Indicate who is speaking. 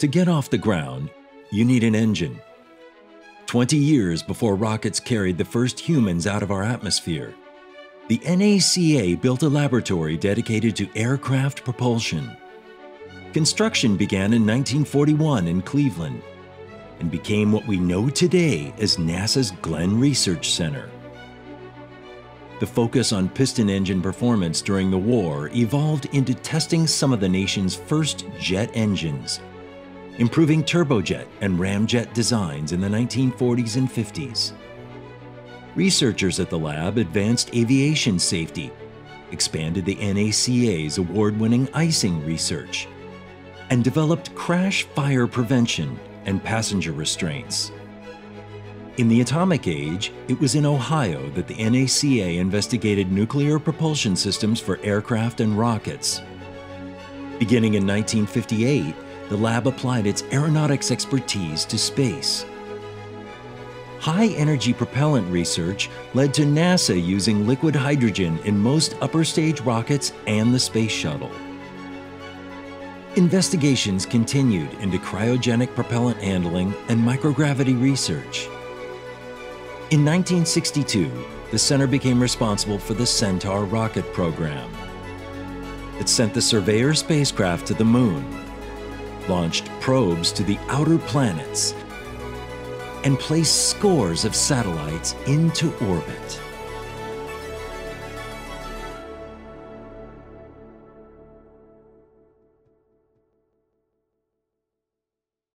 Speaker 1: To get off the ground, you need an engine. 20 years before rockets carried the first humans out of our atmosphere, the NACA built a laboratory dedicated to aircraft propulsion. Construction began in 1941 in Cleveland and became what we know today as NASA's Glenn Research Center. The focus on piston engine performance during the war evolved into testing some of the nation's first jet engines, improving turbojet and ramjet designs in the 1940s and 50s. Researchers at the lab advanced aviation safety, expanded the NACA's award winning icing research, and developed crash fire prevention and passenger restraints. In the atomic age, it was in Ohio that the NACA investigated nuclear propulsion systems for aircraft and rockets. Beginning in 1958, the lab applied its aeronautics expertise to space. High energy propellant research led to NASA using liquid hydrogen in most upper stage rockets and the Space Shuttle. Investigations continued into cryogenic propellant handling and microgravity research. In 1962, the center became responsible for the Centaur rocket program. It sent the Surveyor spacecraft to the moon, launched probes to the outer planets, and placed scores of satellites into orbit.